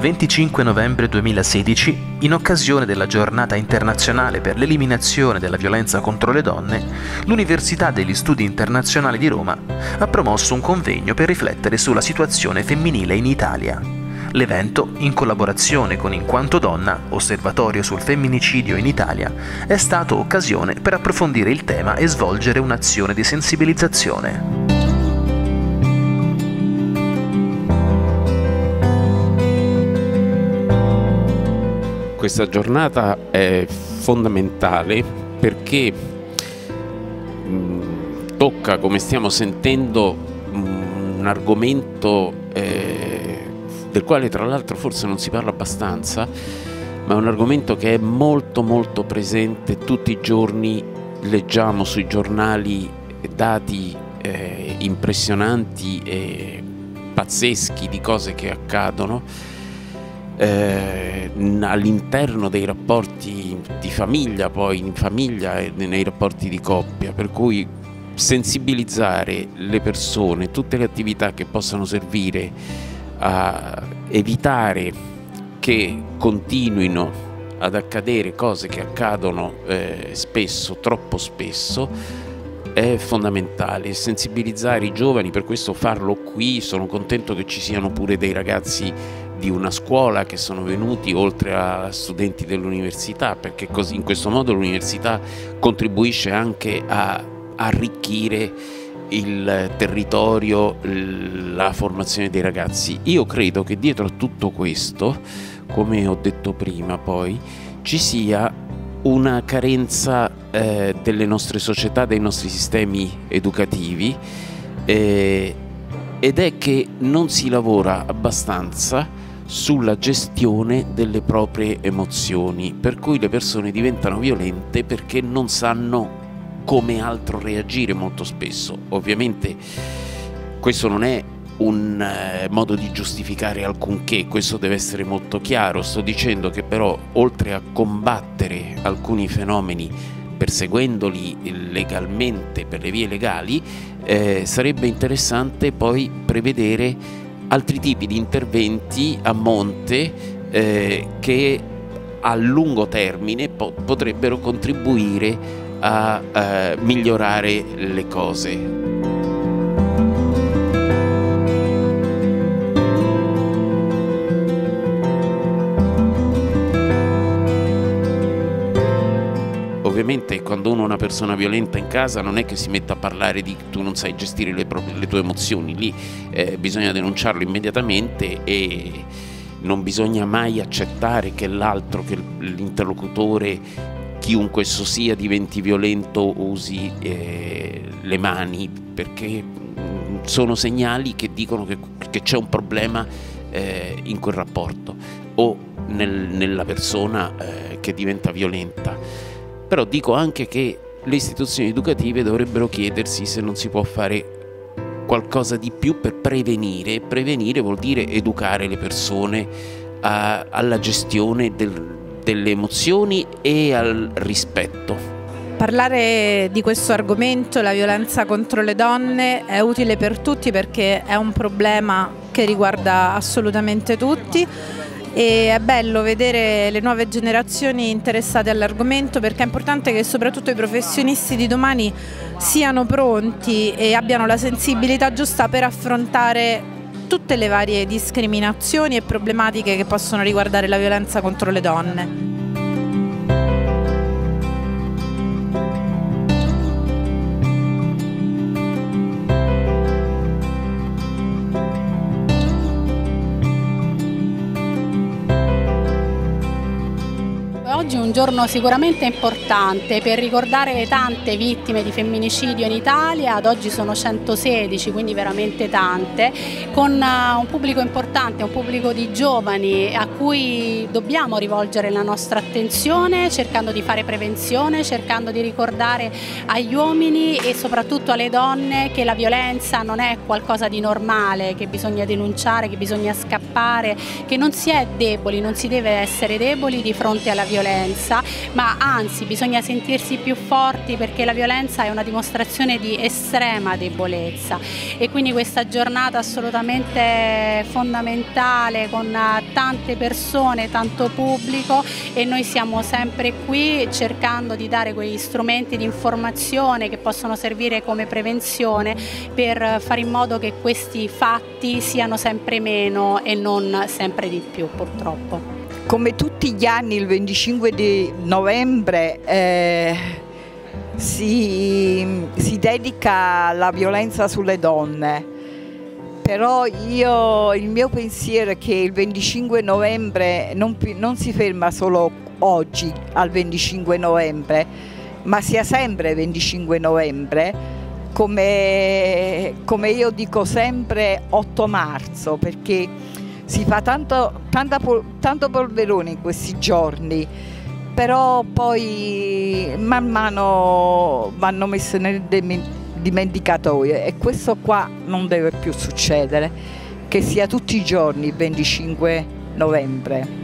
25 novembre 2016, in occasione della giornata internazionale per l'eliminazione della violenza contro le donne, l'Università degli Studi Internazionali di Roma ha promosso un convegno per riflettere sulla situazione femminile in Italia. L'evento, in collaborazione con In quanto donna, osservatorio sul femminicidio in Italia, è stato occasione per approfondire il tema e svolgere un'azione di sensibilizzazione. Questa giornata è fondamentale perché mh, mm, tocca, come stiamo sentendo, mh, mm, un argomento eh, del quale tra l'altro forse non si parla abbastanza, ma è un argomento che è molto molto presente. Tutti i giorni, leggiamo sui giornali dati eh, impressionanti e pazzeschi di cose che accadono eh, all'interno dei rapporti di famiglia, poi in famiglia e nei rapporti di coppia, per cui sensibilizzare le persone, tutte le attività che possano servire a evitare che continuino ad accadere cose che accadono eh, spesso, troppo spesso, è fondamentale. Sensibilizzare i giovani, per questo farlo qui, sono contento che ci siano pure dei ragazzi di una scuola che sono venuti oltre a studenti dell'università, perché così in questo modo l'università contribuisce anche a arricchire il territorio, la formazione dei ragazzi. Io credo che dietro a tutto questo, come ho detto prima poi, ci sia una carenza eh, delle nostre società, dei nostri sistemi educativi eh, ed è che non si lavora abbastanza sulla gestione delle proprie emozioni, per cui le persone diventano violente perché non sanno come altro reagire molto spesso. Ovviamente questo non è un eh, modo di giustificare alcunché, questo deve essere molto chiaro. Sto dicendo che però oltre a combattere alcuni fenomeni perseguendoli legalmente per le vie legali, eh, sarebbe interessante poi prevedere altri tipi di interventi a monte eh, che a lungo termine po- potrebbero contribuire a eh, migliorare le cose. Ovviamente quando uno è una persona violenta in casa non è che si metta a parlare di tu non sai gestire le, le tue emozioni, lì eh, bisogna denunciarlo immediatamente e non bisogna mai accettare che l'altro, che l'interlocutore, chiunque esso sia, diventi violento, usi eh, le mani, perché mm, sono segnali che dicono che, che c'è un problema eh, in quel rapporto o nel, nella persona eh, che diventa violenta però dico anche che le istituzioni educative dovrebbero chiedersi se non si può fare qualcosa di più per prevenire. Prevenire vuol dire educare le persone a, alla gestione del, delle emozioni e al rispetto. Parlare di questo argomento, la violenza contro le donne, è utile per tutti perché è un problema che riguarda assolutamente tutti e è bello vedere le nuove generazioni interessate all'argomento perché è importante che soprattutto i professionisti di domani siano pronti e abbiano la sensibilità giusta per affrontare tutte le varie discriminazioni e problematiche che possono riguardare la violenza contro le donne. Oggi è un giorno sicuramente importante per ricordare le tante vittime di femminicidio in Italia, ad oggi sono 116, quindi veramente tante, con eh, un pubblico importante, un pubblico di giovani a cui dobbiamo rivolgere la nostra attenzione cercando di fare prevenzione, cercando di ricordare agli uomini e soprattutto alle donne che la violenza non è qualcosa di normale, che bisogna denunciare, che bisogna scappare, che non si è deboli, non si deve essere deboli di fronte alla violenza violenza, ma anzi bisogna sentirsi più forti perché la violenza è una dimostrazione di estrema debolezza e quindi questa giornata assolutamente fondamentale con tante persone, tanto pubblico e noi siamo sempre qui cercando di dare quegli strumenti di informazione che possono servire come prevenzione per fare in modo che questi fatti siano sempre meno e non sempre di più purtroppo. Come tutti gli anni il 25 di novembre eh, si, si dedica alla violenza sulle donne, però io, il mio pensiero è che il 25 novembre non, non si ferma solo oggi al 25 novembre, ma sia sempre 25 novembre, come, come io dico sempre 8 marzo, perché si fa tanto, tanta, tanto polverone in questi giorni, però poi man mano vanno messe nel dimenticatoio e questo qua non deve più succedere, che sia tutti i giorni il 25 novembre.